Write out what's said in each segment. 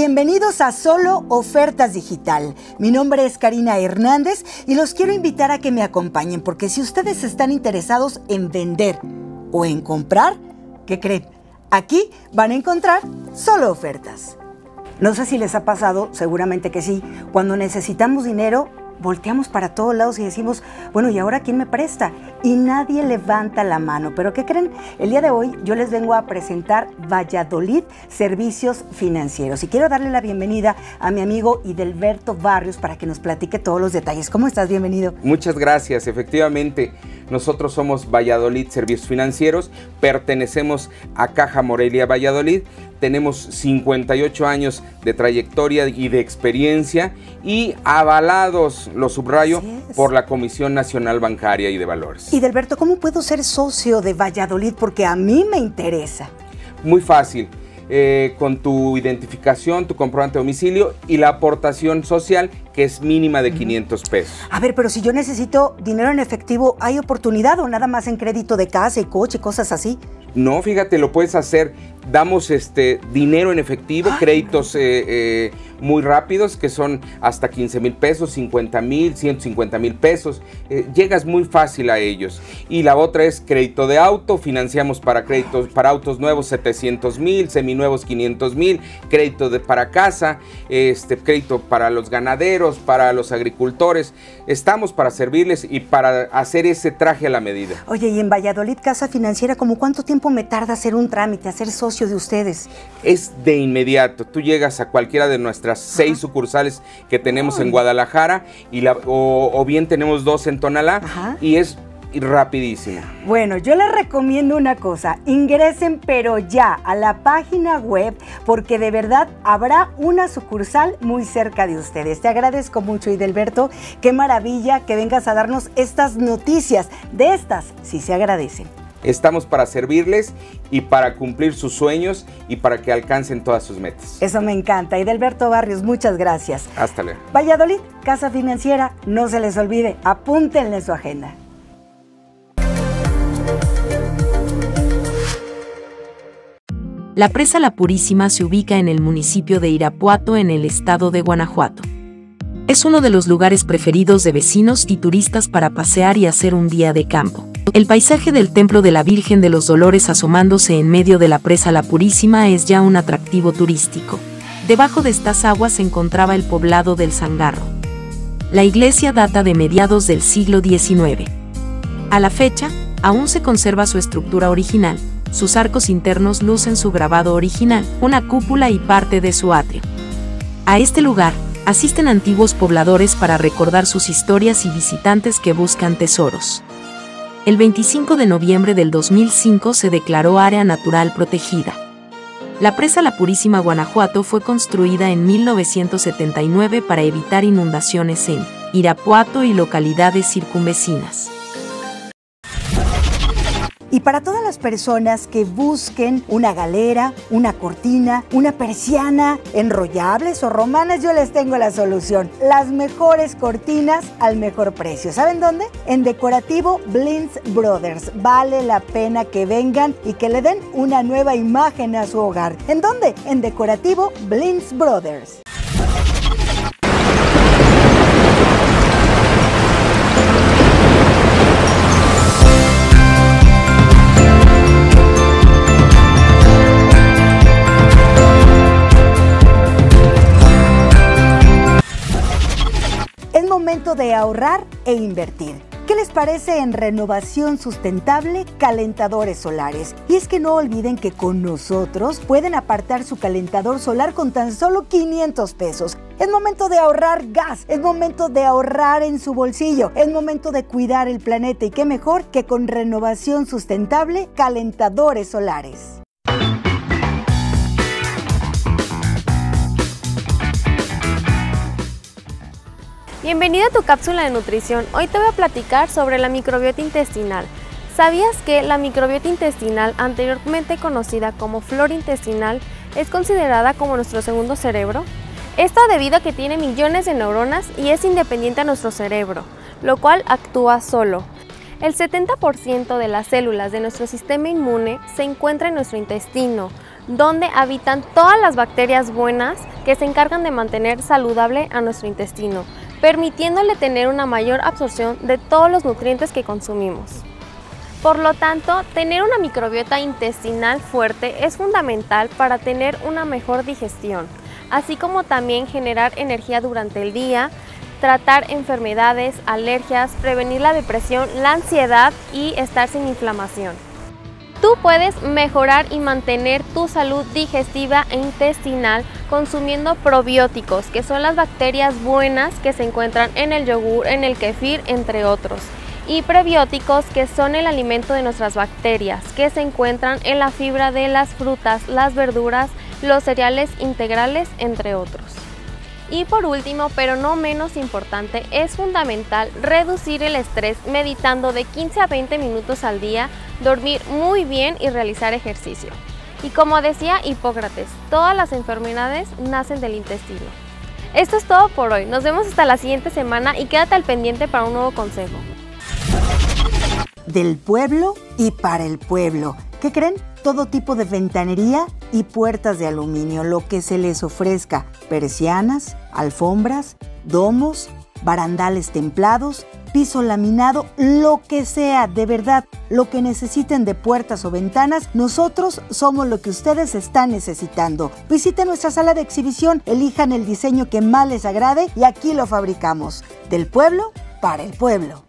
Bienvenidos a Solo Ofertas Digital. Mi nombre es Karina Hernández y los quiero invitar a que me acompañen porque si ustedes están interesados en vender o en comprar, ¿qué creen? Aquí van a encontrar solo ofertas. No sé si les ha pasado, seguramente que sí, cuando necesitamos dinero volteamos para todos lados y decimos, bueno, ¿y ahora quién me presta? Y nadie levanta la mano. Pero ¿qué creen? El día de hoy yo les vengo a presentar Valladolid Servicios Financieros. Y quiero darle la bienvenida a mi amigo Idelberto Barrios para que nos platique todos los detalles. ¿Cómo estás? Bienvenido. Muchas gracias. Efectivamente, nosotros somos Valladolid Servicios Financieros, pertenecemos a Caja Morelia Valladolid tenemos 58 años de trayectoria y de experiencia y avalados, lo subrayo, por la Comisión Nacional Bancaria y de Valores. Y Delberto, ¿cómo puedo ser socio de Valladolid? Porque a mí me interesa. Muy fácil. Eh, con tu identificación, tu comprobante de domicilio y la aportación social que es mínima de 500 pesos. A ver, pero si yo necesito dinero en efectivo, ¿hay oportunidad o nada más en crédito de casa y coche, cosas así? No, fíjate, lo puedes hacer. Damos este dinero en efectivo, créditos eh, eh, muy rápidos que son hasta 15 mil pesos, 50 mil, 150 mil pesos. Eh, llegas muy fácil a ellos. Y la otra es crédito de auto. Financiamos para créditos para autos nuevos 700 mil, seminuevos 500 mil, crédito de para casa, este crédito para los ganaderos, para los agricultores. Estamos para servirles y para hacer ese traje a la medida. Oye, y en Valladolid Casa Financiera, ¿cómo cuánto tiempo me tarda hacer un trámite, hacer socio de ustedes? Es de inmediato. Tú llegas a cualquiera de nuestras seis sucursales que tenemos en Guadalajara y la, o, bien tenemos dos en Tonalá y es rapidísimo. Bueno, yo les recomiendo una cosa, ingresen pero ya a la página web porque de verdad habrá una sucursal muy cerca de ustedes. Te agradezco mucho, Idelberto, qué maravilla que vengas a darnos estas noticias. De estas sí se agradecen. Estamos para servirles y para cumplir sus sueños y para que alcancen todas sus metas. Eso me encanta. Y Delberto Barrios, muchas gracias. Hasta luego. Valladolid, Casa Financiera, no se les olvide, apúntenle su agenda. La presa La Purísima se ubica en el municipio de Irapuato, en el estado de Guanajuato. Es uno de los lugares preferidos de vecinos y turistas para pasear y hacer un día de campo. El paisaje del Templo de la Virgen de los Dolores asomándose en medio de la presa La Purísima es ya un atractivo turístico. Debajo de estas aguas se encontraba el poblado del Zangarro. La iglesia data de mediados del siglo XIX. A la fecha, aún se conserva su estructura original, sus arcos internos lucen su grabado original, una cúpula y parte de su atrio. A este lugar, asisten antiguos pobladores para recordar sus historias y visitantes que buscan tesoros el 25 de noviembre del 2005 se declaró área natural protegida. La presa La Purísima Guanajuato fue construida en 1979 para evitar inundaciones en Irapuato y localidades circunvecinas. Y para todas las personas que busquen una galera, una cortina, una persiana, enrollables o romanas, yo les tengo la solución. Las mejores cortinas al mejor precio. ¿Saben dónde? En Decorativo Blins Brothers. Vale la pena que vengan y que le den una nueva imagen a su hogar. ¿En dónde? En Decorativo Blins Brothers. Momento de ahorrar e invertir. ¿Qué les parece en renovación sustentable calentadores solares? Y es que no olviden que con nosotros pueden apartar su calentador solar con tan solo 500 pesos. Es momento de ahorrar gas, es momento de ahorrar en su bolsillo, es momento de cuidar el planeta y qué mejor que con renovación sustentable calentadores solares. Bienvenido a tu cápsula de nutrición. Hoy te voy a platicar sobre la microbiota intestinal. ¿Sabías que la microbiota intestinal, anteriormente conocida como flora intestinal, es considerada como nuestro segundo cerebro? Esto debido a que tiene millones de neuronas y es independiente a nuestro cerebro, lo cual actúa solo. El 70% de las células de nuestro sistema inmune se encuentra en nuestro intestino, donde habitan todas las bacterias buenas que se encargan de mantener saludable a nuestro intestino, permitiéndole tener una mayor absorción de todos los nutrientes que consumimos. Por lo tanto, tener una microbiota intestinal fuerte es fundamental para tener una mejor digestión, así como también generar energía durante el día, tratar enfermedades, alergias, prevenir la depresión, la ansiedad y estar sin inflamación. Tú puedes mejorar y mantener tu salud digestiva e intestinal consumiendo probióticos, que son las bacterias buenas que se encuentran en el yogur, en el kefir, entre otros. Y prebióticos, que son el alimento de nuestras bacterias, que se encuentran en la fibra de las frutas, las verduras, los cereales integrales, entre otros. Y por último, pero no menos importante, es fundamental reducir el estrés meditando de 15 a 20 minutos al día, dormir muy bien y realizar ejercicio. Y como decía Hipócrates, todas las enfermedades nacen del intestino. Esto es todo por hoy, nos vemos hasta la siguiente semana y quédate al pendiente para un nuevo consejo. Del pueblo y para el pueblo. ¿Qué creen? Todo tipo de ventanería y puertas de aluminio, lo que se les ofrezca. Persianas, alfombras, domos, barandales templados, piso laminado, lo que sea, de verdad, lo que necesiten de puertas o ventanas, nosotros somos lo que ustedes están necesitando. Visiten nuestra sala de exhibición, elijan el diseño que más les agrade y aquí lo fabricamos. Del pueblo para el pueblo.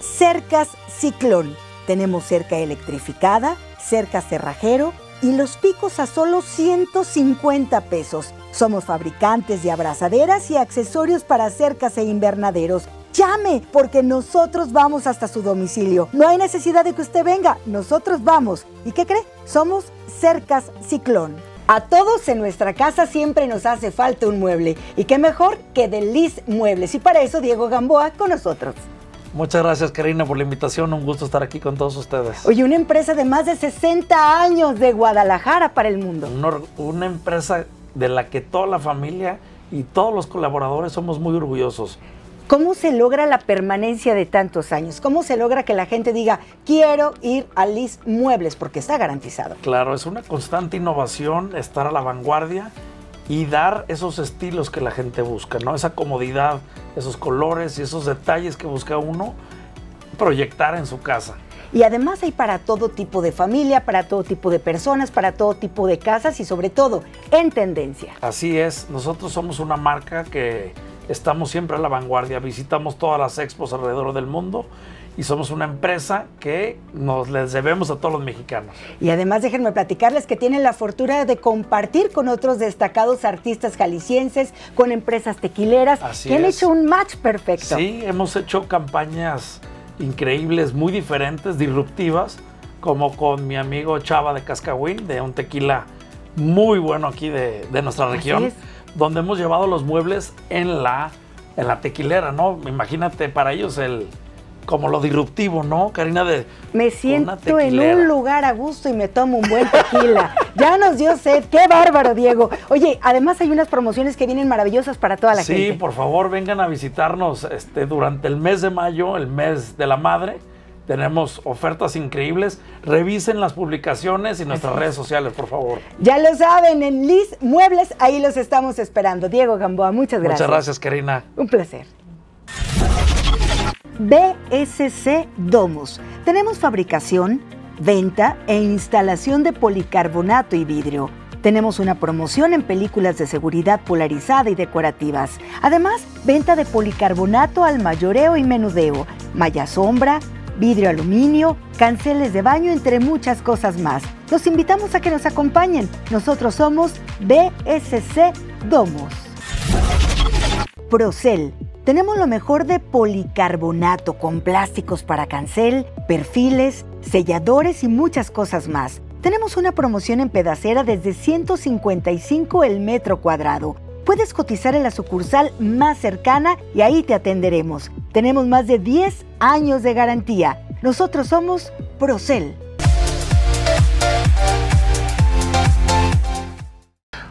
Cercas Ciclón. Tenemos cerca electrificada, cerca cerrajero y los picos a solo 150 pesos. Somos fabricantes de abrazaderas y accesorios para cercas e invernaderos. Llame, porque nosotros vamos hasta su domicilio. No hay necesidad de que usted venga, nosotros vamos. ¿Y qué cree? Somos Cercas Ciclón. A todos en nuestra casa siempre nos hace falta un mueble. Y qué mejor que de Liz Muebles. Y para eso Diego Gamboa con nosotros. Muchas gracias Karina por la invitación, un gusto estar aquí con todos ustedes. Oye, una empresa de más de 60 años de Guadalajara para el mundo. Una, una empresa de la que toda la familia y todos los colaboradores somos muy orgullosos. ¿Cómo se logra la permanencia de tantos años? ¿Cómo se logra que la gente diga, quiero ir a Liz Muebles? Porque está garantizado. Claro, es una constante innovación, estar a la vanguardia y dar esos estilos que la gente busca, ¿no? Esa comodidad, esos colores y esos detalles que busca uno proyectar en su casa. Y además hay para todo tipo de familia, para todo tipo de personas, para todo tipo de casas y sobre todo en tendencia. Así es, nosotros somos una marca que estamos siempre a la vanguardia, visitamos todas las expos alrededor del mundo y somos una empresa que nos les debemos a todos los mexicanos. Y además déjenme platicarles que tienen la fortuna de compartir con otros destacados artistas jaliscienses, con empresas tequileras, Así que han hecho un match perfecto. Sí, hemos hecho campañas increíbles, muy diferentes, disruptivas, como con mi amigo Chava de Cascahuín, de un tequila muy bueno aquí de, de nuestra región, donde hemos llevado los muebles en la, en la tequilera, ¿no? Imagínate para ellos el como lo disruptivo, ¿no? Karina de Me siento en un lugar a gusto y me tomo un buen tequila. ya nos dio sed. Qué bárbaro, Diego. Oye, además hay unas promociones que vienen maravillosas para toda la sí, gente. por favor, vengan a visitarnos este, durante el mes de mayo, el mes de la madre. Tenemos ofertas increíbles. Revisen las publicaciones y nuestras redes sociales, por favor. Ya lo saben, en Liz Muebles, ahí los estamos esperando. Diego Gamboa, muchas gracias. Muchas gracias, Karina. Un placer. BSC Domus. Tenemos fabricación, venta e instalación de policarbonato y vidrio. Tenemos una promoción en películas de seguridad polarizada y decorativas. Además, venta de policarbonato al mayoreo y menudeo, malla sombra, vidrio aluminio, canceles de baño, entre muchas cosas más. Los invitamos a que nos acompañen. Nosotros somos BSC Domus. Procel. Tenemos lo mejor de policarbonato con plásticos para cancel, perfiles, selladores y muchas cosas más. Tenemos una promoción en pedacera desde 155 el metro cuadrado. Puedes cotizar en la sucursal más cercana y ahí te atenderemos. Tenemos más de 10 años de garantía. Nosotros somos Procel.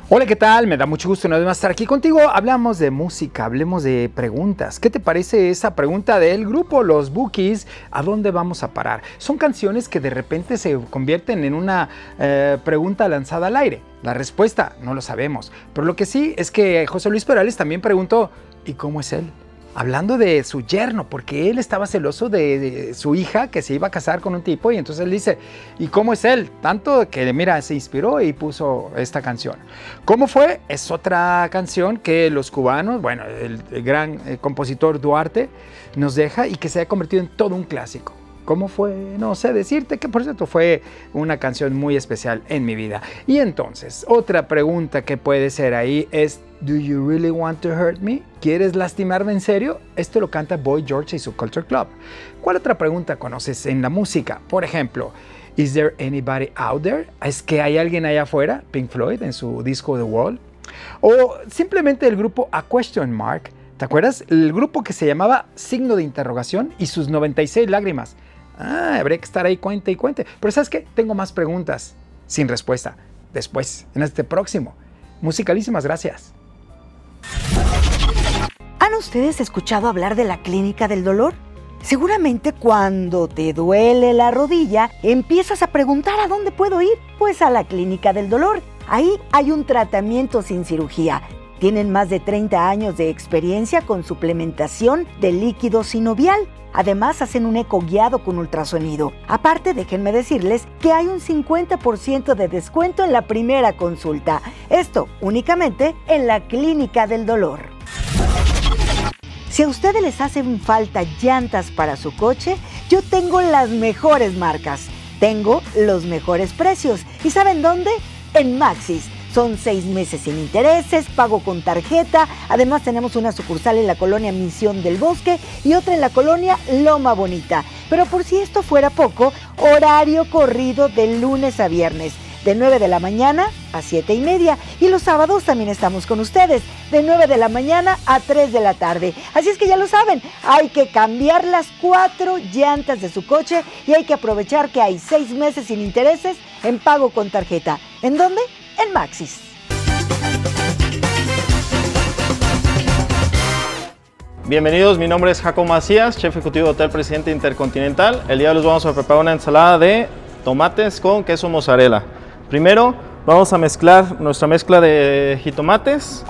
Hola, ¿qué tal? Me da mucho gusto una vez más estar aquí contigo. Hablamos de música, hablemos de preguntas. ¿Qué te parece esa pregunta del grupo Los Bookies? ¿A dónde vamos a parar? Son canciones que de repente se convierten en una eh, pregunta lanzada al aire. La respuesta no lo sabemos. Pero lo que sí es que José Luis Perales también preguntó, ¿y cómo es él? Hablando de su yerno, porque él estaba celoso de, su hija que se iba a casar con un tipo y entonces él dice, ¿y cómo es él? Tanto que, mira, se inspiró y puso esta canción. ¿Cómo fue? Es otra canción que los cubanos, bueno, el, gran eh, compositor Duarte nos deja y que se ha convertido en todo un clásico. ¿Cómo fue? No sé decirte que por cierto fue una canción muy especial en mi vida. Y entonces, otra pregunta que puede ser ahí es, ¿Do you really want to hurt me? ¿Quieres lastimarme en serio? Esto lo canta Boy George y su Culture Club. ¿Cuál otra pregunta conoces en la música? Por ejemplo, ¿Is there anybody out there? ¿Es que hay alguien allá afuera? Pink Floyd en su disco The Wall. O simplemente el grupo A Question Mark. ¿Te acuerdas? El grupo que se llamaba Signo de Interrogación y sus 96 lágrimas. Ah, habría que estar ahí cuente y cuente. Pero ¿sabes qué? Tengo más preguntas sin respuesta. Después, en este próximo. Musicalísimas gracias. ¿Han ustedes escuchado hablar de la clínica del dolor? Seguramente cuando te duele la rodilla, empiezas a preguntar a dónde puedo ir. Pues a la clínica del dolor. Ahí hay un tratamiento sin cirugía. Tienen más de 30 años de experiencia con suplementación de líquido sinovial Además, hacen un eco guiado con ultrasonido. Aparte, déjenme decirles que hay un 50% de descuento en la primera consulta. Esto únicamente en la Clínica del Dolor. Si a ustedes les hacen falta llantas para su coche, yo tengo las mejores marcas. Tengo los mejores precios. ¿Y saben dónde? En Maxis son seis meses sin intereses, pago con tarjeta. Además tenemos una sucursal en la colonia Misión del Bosque y otra en la colonia Loma Bonita. Pero por si esto fuera poco, horario corrido de lunes a viernes de 9 de la mañana a 7 y media. Y los sábados también estamos con ustedes, de 9 de la mañana a 3 de la tarde. Así es que ya lo saben, hay que cambiar las cuatro llantas de su coche y hay que aprovechar que hay seis meses sin intereses en pago con tarjeta. ¿En dónde? En Maxis. Bienvenidos, mi nombre es Jacob Macías, chef ejecutivo de Hotel Presidente Intercontinental. El día de hoy les vamos a preparar una ensalada de tomates con queso mozzarella. Primero vamos a mezclar nuestra mezcla de jitomates.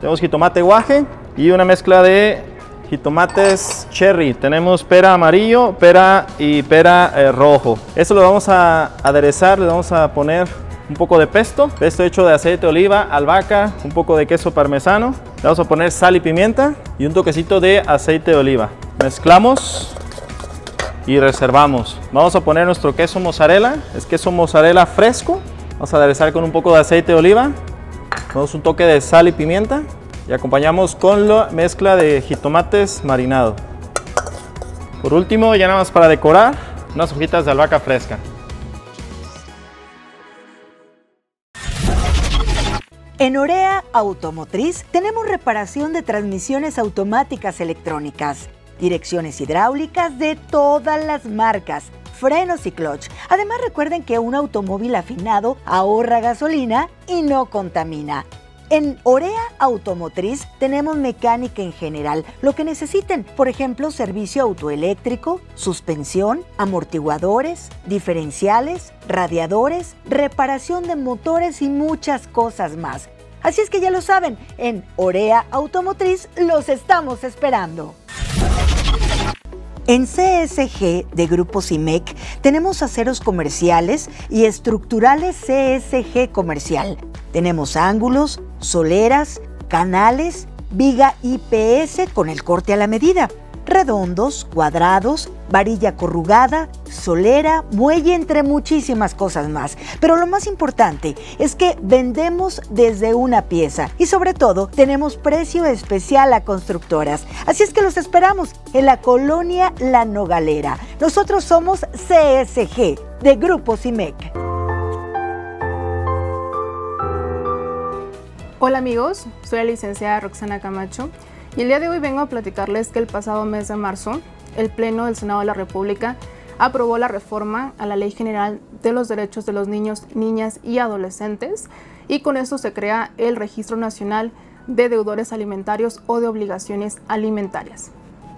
Tenemos jitomate guaje y una mezcla de jitomates cherry. Tenemos pera amarillo, pera y pera eh, rojo. Esto lo vamos a aderezar, le vamos a poner un poco de pesto, pesto hecho de aceite de oliva, albahaca, un poco de queso parmesano. Vamos a poner sal y pimienta y un toquecito de aceite de oliva. Mezclamos y reservamos. Vamos a poner nuestro queso mozzarella, es queso mozzarella fresco. Vamos a aderezar con un poco de aceite de oliva. Damos un toque de sal y pimienta y acompañamos con la mezcla de jitomates marinado. Por último, ya nada más para decorar, unas hojitas de albahaca fresca. En Orea Automotriz tenemos reparación de transmisiones automáticas electrónicas, direcciones hidráulicas de todas las marcas, frenos y clutch. Además recuerden que un automóvil afinado ahorra gasolina y no contamina. En Orea Automotriz tenemos mecánica en general, lo que necesiten, por ejemplo, servicio autoeléctrico, suspensión, amortiguadores, diferenciales, radiadores, reparación de motores y muchas cosas más. Así es que ya lo saben, en Orea Automotriz los estamos esperando. En CSG de Grupo CIMEC tenemos aceros comerciales y estructurales CSG comercial. Tenemos ángulos, soleras, canales, viga IPS con el corte a la medida redondos, cuadrados, varilla corrugada, solera, muelle, entre muchísimas cosas más. Pero lo más importante es que vendemos desde una pieza y sobre todo tenemos precio especial a constructoras. Así es que los esperamos en la colonia La Nogalera. Nosotros somos CSG de Grupo CIMEC. Hola amigos, soy la licenciada Roxana Camacho y el día de hoy vengo a platicarles que el pasado mes de marzo, el Pleno del Senado de la República aprobó la reforma a la Ley General de los Derechos de los Niños, Niñas y Adolescentes y con esto se crea el Registro Nacional de Deudores Alimentarios o de Obligaciones Alimentarias.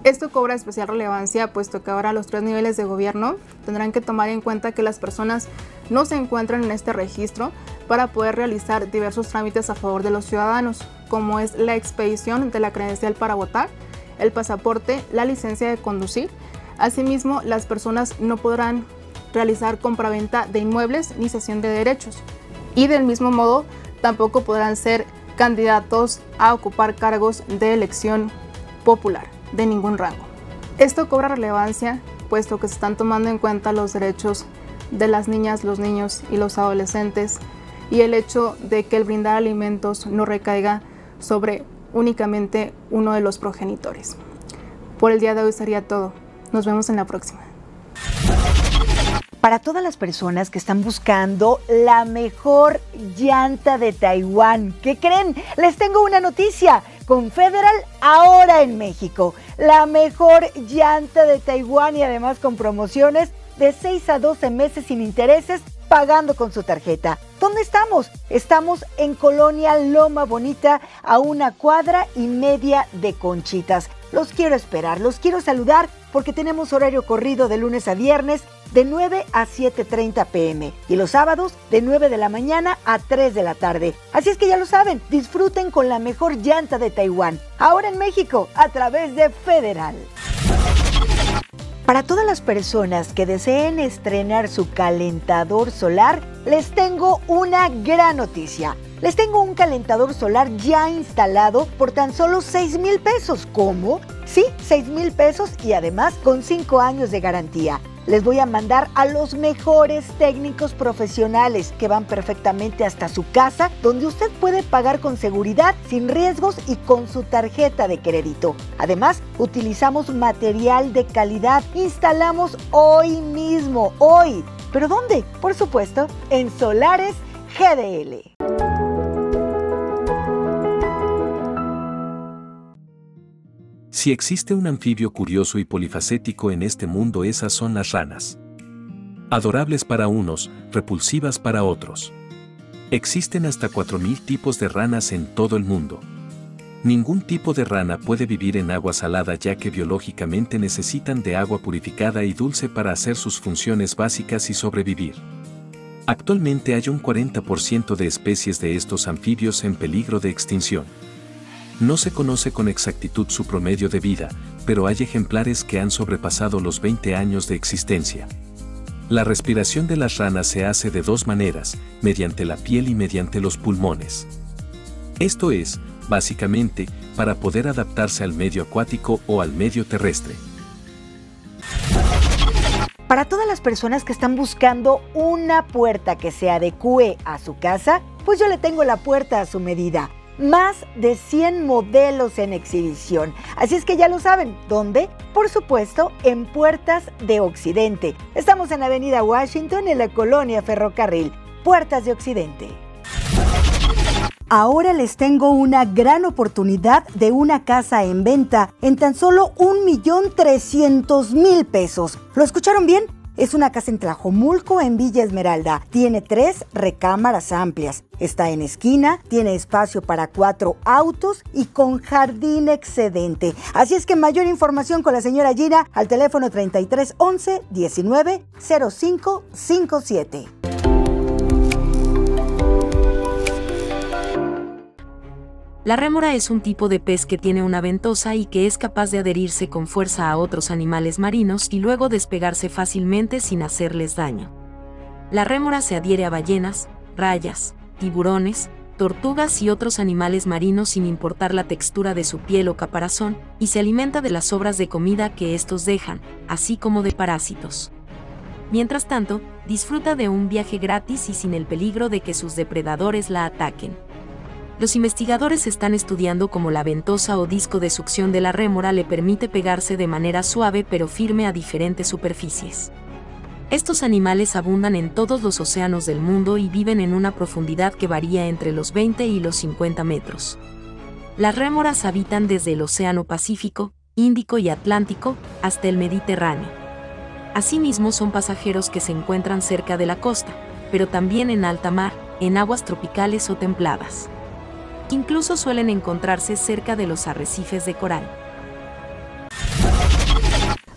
Esto cobra especial relevancia puesto que ahora los tres niveles de gobierno tendrán que tomar en cuenta que las personas no se encuentran en este registro para poder realizar diversos trámites a favor de los ciudadanos, como es la expedición de la credencial para votar, el pasaporte, la licencia de conducir. Asimismo, las personas no podrán realizar compraventa de inmuebles ni cesión de derechos. Y del mismo modo, tampoco podrán ser candidatos a ocupar cargos de elección popular de ningún rango. Esto cobra relevancia puesto que se están tomando en cuenta los derechos de las niñas, los niños y los adolescentes y el hecho de que el brindar alimentos no recaiga sobre únicamente uno de los progenitores. Por el día de hoy sería todo. Nos vemos en la próxima. Para todas las personas que están buscando la mejor llanta de Taiwán, ¿qué creen? Les tengo una noticia. Con Federal ahora en México. La mejor llanta de Taiwán y además con promociones de 6 a 12 meses sin intereses pagando con su tarjeta. ¿Dónde estamos? Estamos en Colonia Loma Bonita a una cuadra y media de Conchitas. Los quiero esperar, los quiero saludar porque tenemos horario corrido de lunes a viernes de 9 a 7.30 pm y los sábados de 9 de la mañana a 3 de la tarde. Así es que ya lo saben, disfruten con la mejor llanta de Taiwán, ahora en México, a través de Federal. Para todas las personas que deseen estrenar su calentador solar, les tengo una gran noticia. Les tengo un calentador solar ya instalado por tan solo 6 mil pesos. ¿Cómo? Sí, 6 mil pesos y además con 5 años de garantía. Les voy a mandar a los mejores técnicos profesionales que van perfectamente hasta su casa, donde usted puede pagar con seguridad, sin riesgos y con su tarjeta de crédito. Además, utilizamos material de calidad. Instalamos hoy mismo, hoy. ¿Pero dónde? Por supuesto, en Solares GDL. Si existe un anfibio curioso y polifacético en este mundo, esas son las ranas. Adorables para unos, repulsivas para otros. Existen hasta 4.000 tipos de ranas en todo el mundo. Ningún tipo de rana puede vivir en agua salada ya que biológicamente necesitan de agua purificada y dulce para hacer sus funciones básicas y sobrevivir. Actualmente hay un 40% de especies de estos anfibios en peligro de extinción. No se conoce con exactitud su promedio de vida, pero hay ejemplares que han sobrepasado los 20 años de existencia. La respiración de las ranas se hace de dos maneras, mediante la piel y mediante los pulmones. Esto es, básicamente, para poder adaptarse al medio acuático o al medio terrestre. Para todas las personas que están buscando una puerta que se adecue a su casa, pues yo le tengo la puerta a su medida más de 100 modelos en exhibición. Así es que ya lo saben, ¿dónde? Por supuesto, en Puertas de Occidente. Estamos en Avenida Washington, en la colonia Ferrocarril. Puertas de Occidente. Ahora les tengo una gran oportunidad de una casa en venta en tan solo 1.300.000 pesos. ¿Lo escucharon bien? Es una casa en Tlajomulco, en Villa Esmeralda. Tiene tres recámaras amplias. Está en esquina, tiene espacio para cuatro autos y con jardín excedente. Así es que mayor información con la señora Gina al teléfono 3311 19 0557. La rémora es un tipo de pez que tiene una ventosa y que es capaz de adherirse con fuerza a otros animales marinos y luego despegarse fácilmente sin hacerles daño. La rémora se adhiere a ballenas, rayas, tiburones, tortugas y otros animales marinos sin importar la textura de su piel o caparazón, y se alimenta de las sobras de comida que estos dejan, así como de parásitos. Mientras tanto, disfruta de un viaje gratis y sin el peligro de que sus depredadores la ataquen. Los investigadores están estudiando cómo la ventosa o disco de succión de la rémora le permite pegarse de manera suave pero firme a diferentes superficies. Estos animales abundan en todos los océanos del mundo y viven en una profundidad que varía entre los 20 y los 50 metros. Las rémoras habitan desde el Océano Pacífico, Índico y Atlántico hasta el Mediterráneo. Asimismo son pasajeros que se encuentran cerca de la costa, pero también en alta mar, en aguas tropicales o templadas. Incluso suelen encontrarse cerca de los arrecifes de coral.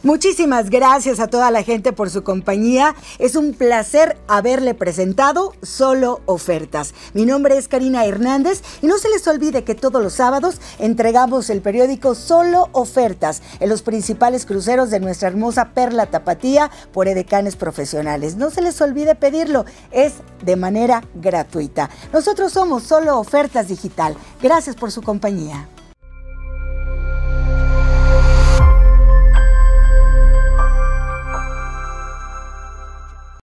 Muchísimas gracias a toda la gente por su compañía. Es un placer haberle presentado Solo Ofertas. Mi nombre es Karina Hernández y no se les olvide que todos los sábados entregamos el periódico Solo Ofertas en los principales cruceros de nuestra hermosa Perla Tapatía por edecanes profesionales. No se les olvide pedirlo, es de manera gratuita. Nosotros somos Solo Ofertas Digital. Gracias por su compañía.